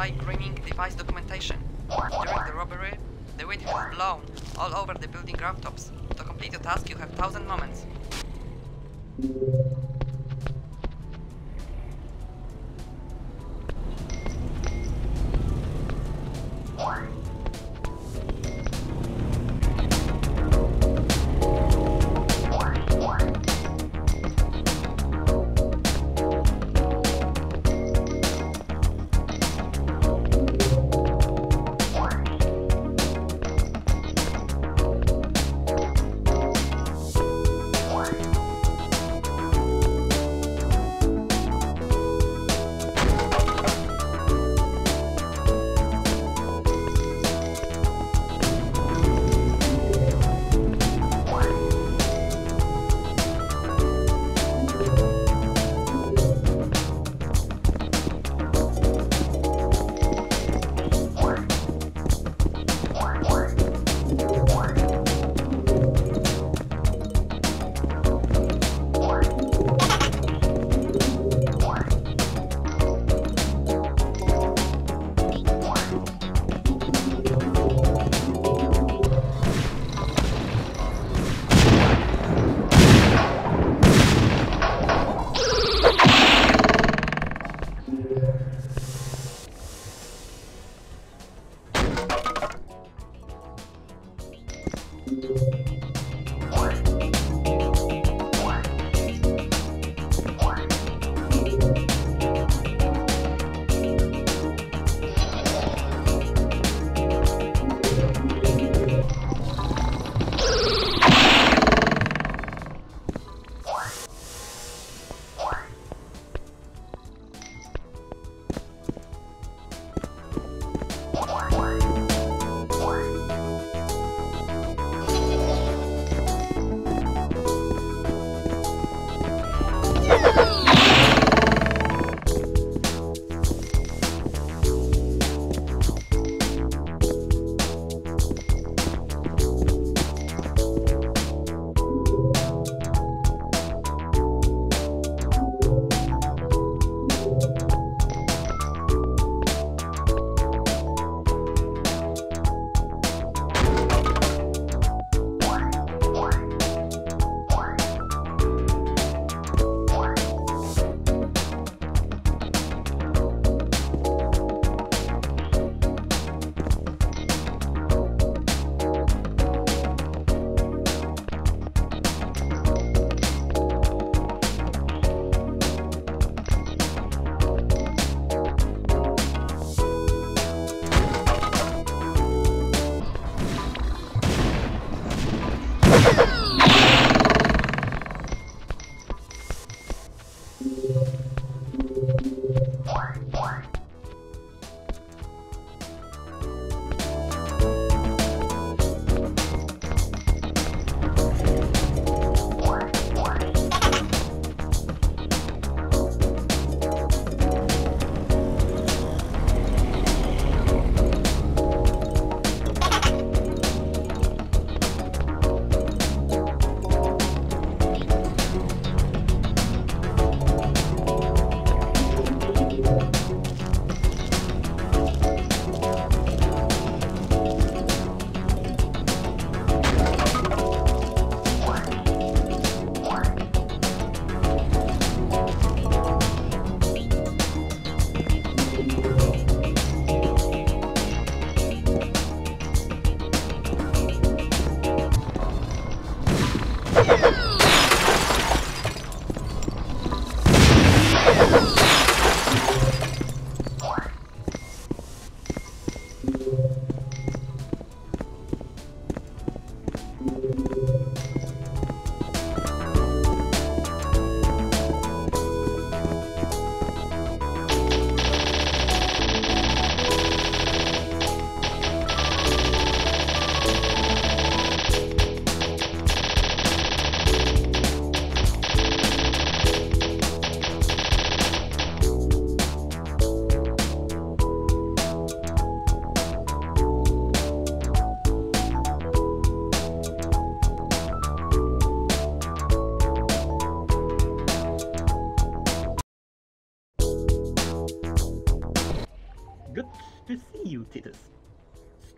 anti-griming device documentation. During the robbery, the wind has blown all over the building rooftops. To complete your task, you have 1000 moments.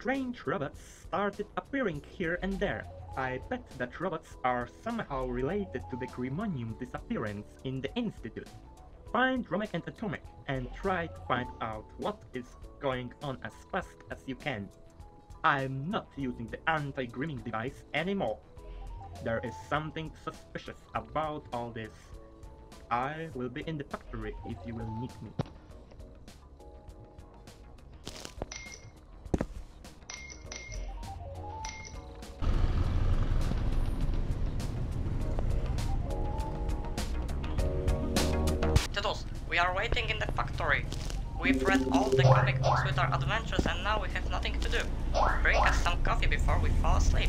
Strange robots started appearing here and there. I bet that robots are somehow related to the Grimonium disappearance in the Institute. Find Romek and A'Tomek and try to find out what is going on as fast as you can. I'm not using the anti-grimming device anymore. There is something suspicious about all this. I will be in the factory if you will need me. We are waiting in the factory. We've read all the comic books with our adventures and now we have nothing to do. Bring us some coffee before we fall asleep.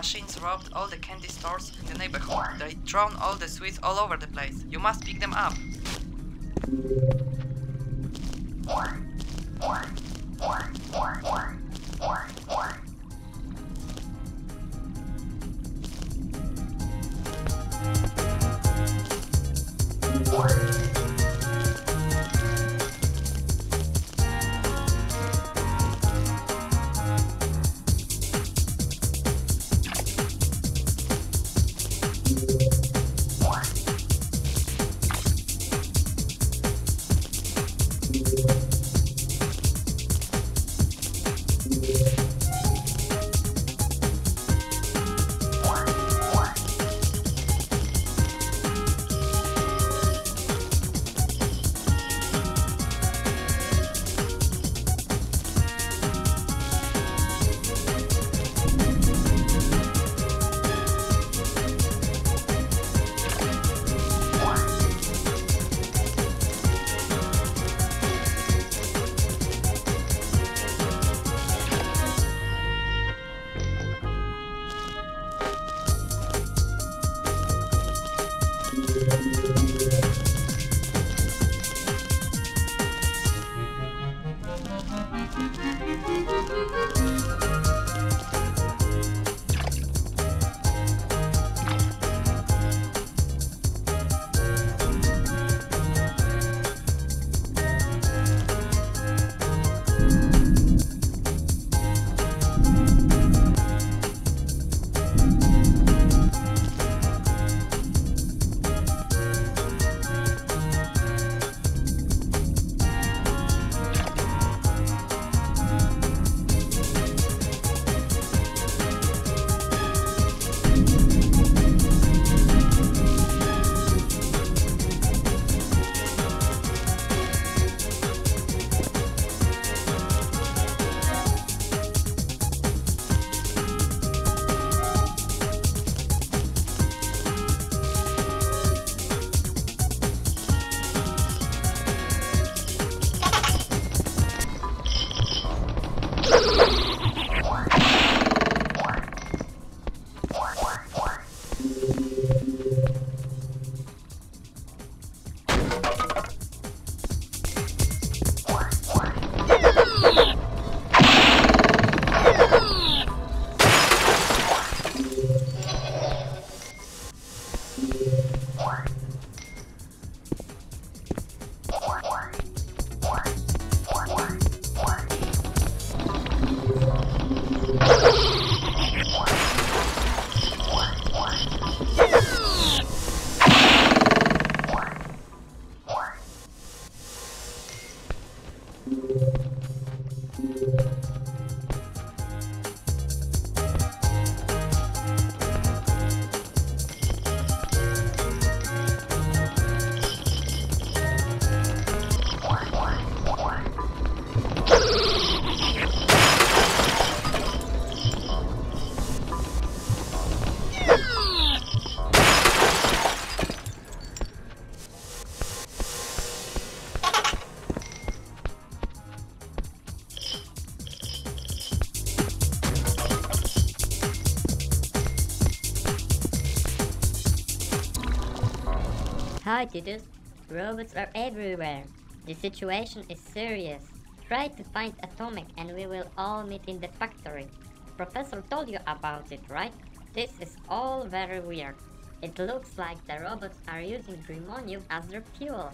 Machines robbed all the candy stores in the neighborhood. They thrown all the sweets all over the place. You must pick them up. Titus. Robots are everywhere. The situation is serious. Try to find A'Tomek and we will all meet in the factory. Professor told you about it, right? This is all very weird. It looks like the robots are using Grimonium as their fuel.